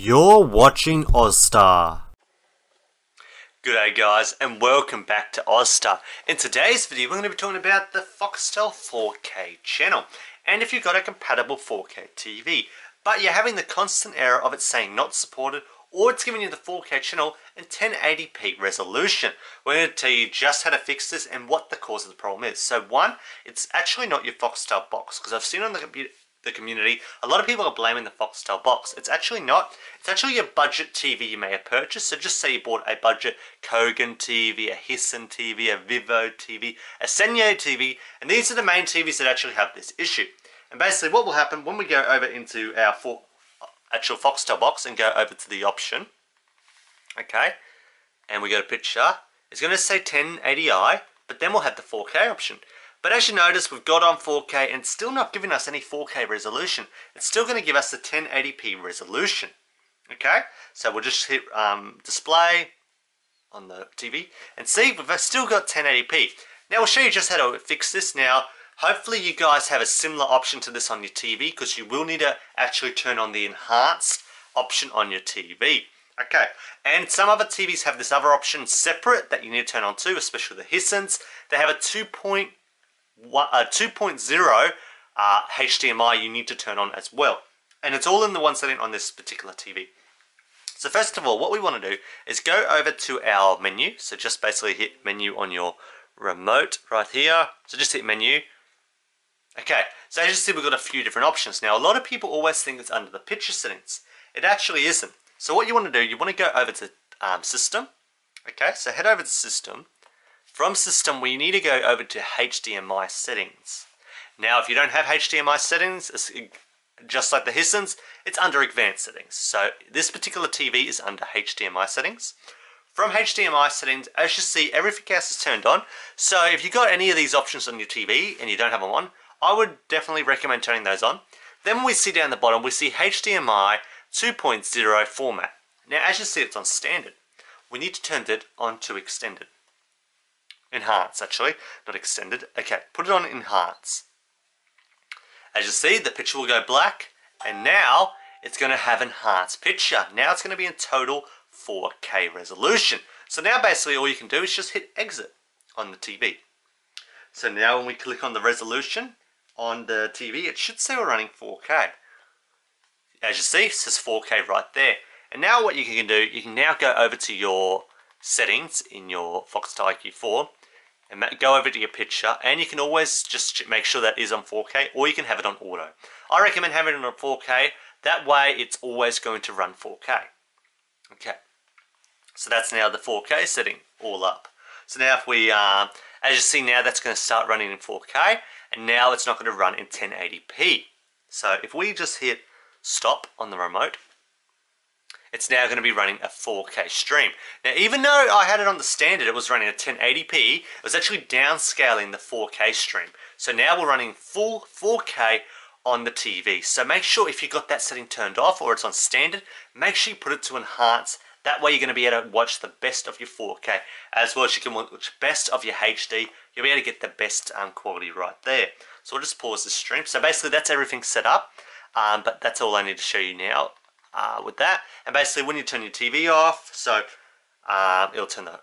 You're watching Austar. G'day guys and welcome back to Austar. In today's video we're going to be talking about the Foxtel 4K channel and if you've got a compatible 4K TV but you're having the constant error of it saying not supported or it's giving you the 4K channel in 1080p resolution. We're going to tell you just how to fix this and what the cause of the problem is. So one, it's actually not your Foxtel box because I've seen on the computer the community. A lot of people are blaming the Foxtel box. It's actually not. It's actually a budget TV you may have purchased. So just say you bought a budget Kogan TV, a Hisense TV, a Vivo TV, a Sanyo TV, and these are the main TVs that actually have this issue. And basically what will happen when we go over into our actual Foxtel box and go over to the option, okay, and we go to picture, it's going to say 1080i, but then we'll have the 4K option. But as you notice, we've got on 4K and still not giving us any 4K resolution. It's still going to give us the 1080p resolution. Okay, so we'll just hit um, display on the TV and see we've still got 1080p. Now we'll show you just how to fix this. Now, hopefully you guys have a similar option to this on your TV because you will need to actually turn on the enhanced option on your TV. Okay, and some other TVs have this other option separate that you need to turn on too, especially the Hisense. They have a 2.1 uh, 2.0 uh, HDMI you need to turn on as well. And it's all in the one setting on this particular TV. So first of all, what we want to do is go over to our menu. So just basically hit menu on your remote right here. So just hit menu. Okay, so as you see, we've got a few different options. Now, a lot of people always think it's under the picture settings. It actually isn't. So what you want to do, you want to go over to um, system. Okay, so head over to system from system, we need to go over to HDMI settings. Now, if you don't have HDMI settings, just like the Hisense, it's under advanced settings. So this particular TV is under HDMI settings. From HDMI settings, as you see, everything else is turned on. So if you've got any of these options on your TV and you don't have them on, I would definitely recommend turning those on. Then when we see down the bottom, we see HDMI 2.0 format. Now, as you see, it's on standard. We need to turn it on to extended. Enhance, actually, not extended. Okay, put it on enhance. As you see, the picture will go black, and now it's going to have enhanced picture. Now it's going to be in total 4K resolution. So now basically all you can do is just hit exit on the TV. So now when we click on the resolution on the TV, it should say we're running 4K. As you see, it says 4K right there. And now what you can do, you can now go over to your settings in your Foxtel IQ4 and go over to your picture and you can always just make sure that is on 4K or you can have it on auto. I recommend having it on 4K, that way it's always going to run 4K. Okay, so that's now the 4K setting all up. So now if we, uh, as you see now that's going to start running in 4K and now it's not going to run in 1080p. So if we just hit stop on the remote it's now going to be running a 4K stream. Now, even though I had it on the standard, it was running a 1080p, it was actually downscaling the 4K stream. So now we're running full 4K on the TV. So make sure if you got that setting turned off or it's on standard, make sure you put it to enhance. That way you're going to be able to watch the best of your 4K as well as you can watch best of your HD. You'll be able to get the best um, quality right there. So we'll just pause the stream. So basically that's everything set up. Um, but that's all I need to show you now uh, with that. And basically, when you turn your TV off, so um, it'll turn the,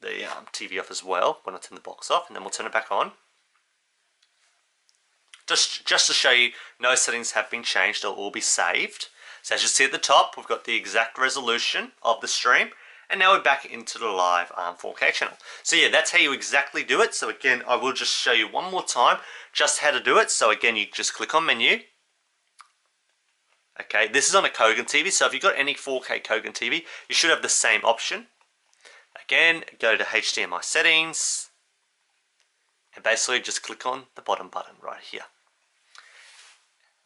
the um, TV off as well when I turn the box off, and then we'll turn it back on. Just, just to show you, no settings have been changed, they'll all be saved. So as you see at the top, we've got the exact resolution of the stream, and now we're back into the live um, 4K channel. So yeah, that's how you exactly do it. So again, I will just show you one more time just how to do it. So again, you just click on menu, Okay, this is on a Kogan TV, so if you've got any 4K Kogan TV, you should have the same option. Again, go to HDMI settings, and basically just click on the bottom button right here.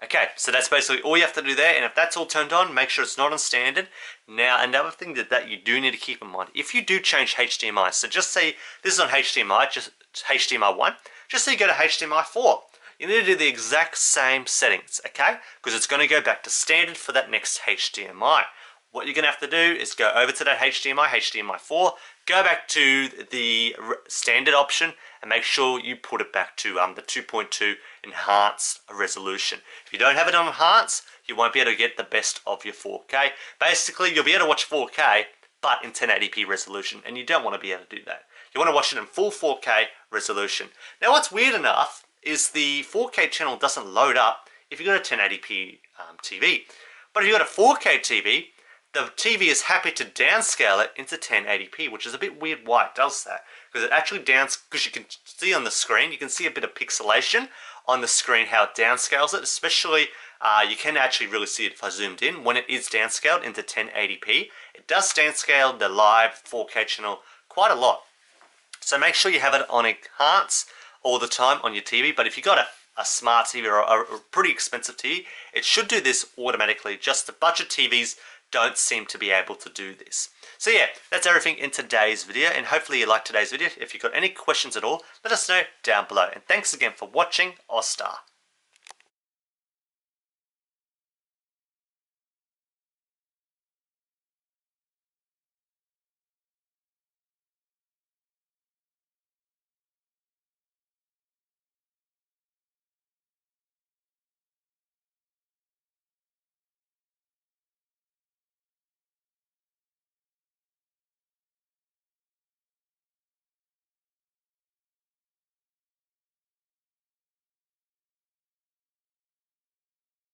Okay, so that's basically all you have to do there, and if that's all turned on, make sure it's not on standard. Now, another thing that, that you do need to keep in mind, if you do change HDMI, so just say this is on HDMI, just HDMI 1, just say you go to HDMI 4 you need to do the exact same settings, okay? Because it's going to go back to standard for that next HDMI. What you're going to have to do is go over to that HDMI, HDMI 4, go back to the standard option and make sure you put it back to um, the 2.2 enhanced resolution. If you don't have it on enhanced, you won't be able to get the best of your 4K. Basically, you'll be able to watch 4K, but in 1080p resolution, and you don't want to be able to do that. You want to watch it in full 4K resolution. Now, what's weird enough is the 4K channel doesn't load up if you've got a 1080p um, TV. But if you've got a 4K TV, the TV is happy to downscale it into 1080p, which is a bit weird why it does that. Because it actually downs, because you can see on the screen, you can see a bit of pixelation on the screen how it downscales it, especially uh, you can actually really see it if I zoomed in. When it is downscaled into 1080p, it does downscale the live 4K channel quite a lot. So make sure you have it on enhance all the time on your TV, but if you've got a a smart TV or a, a pretty expensive TV, it should do this automatically. Just the budget TVs don't seem to be able to do this. So yeah, that's everything in today's video and hopefully you liked today's video. If you've got any questions at all, let us know down below. And thanks again for watching Austar.